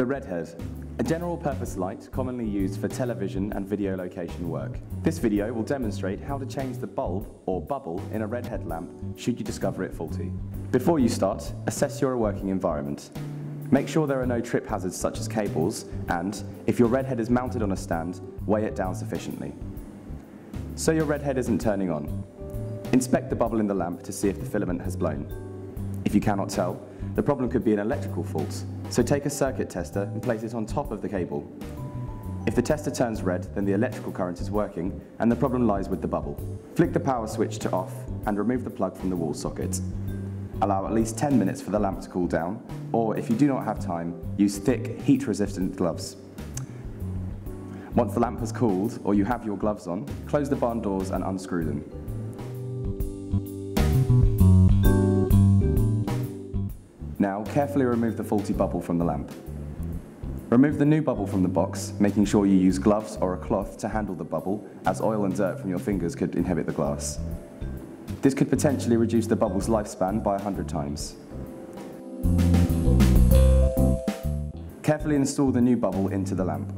The redhead, a general purpose light commonly used for television and video location work. This video will demonstrate how to change the bulb or bubble in a redhead lamp should you discover it faulty. Before you start, assess your working environment. Make sure there are no trip hazards such as cables and, if your redhead is mounted on a stand, weigh it down sufficiently. So your redhead isn't turning on. Inspect the bubble in the lamp to see if the filament has blown. If you cannot tell, the problem could be an electrical fault, so take a circuit tester and place it on top of the cable. If the tester turns red, then the electrical current is working and the problem lies with the bubble. Flick the power switch to off and remove the plug from the wall socket. Allow at least 10 minutes for the lamp to cool down, or if you do not have time, use thick, heat-resistant gloves. Once the lamp has cooled, or you have your gloves on, close the barn doors and unscrew them. Now, carefully remove the faulty bubble from the lamp. Remove the new bubble from the box, making sure you use gloves or a cloth to handle the bubble, as oil and dirt from your fingers could inhibit the glass. This could potentially reduce the bubble's lifespan by 100 times. Carefully install the new bubble into the lamp.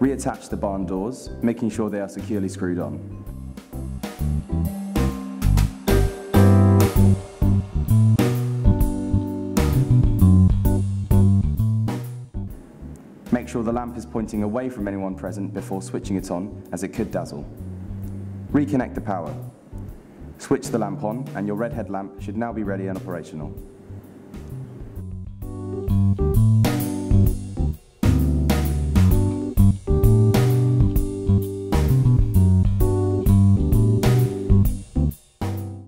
Reattach the barn doors, making sure they are securely screwed on. Make sure the lamp is pointing away from anyone present before switching it on, as it could dazzle. Reconnect the power. Switch the lamp on, and your redhead lamp should now be ready and operational.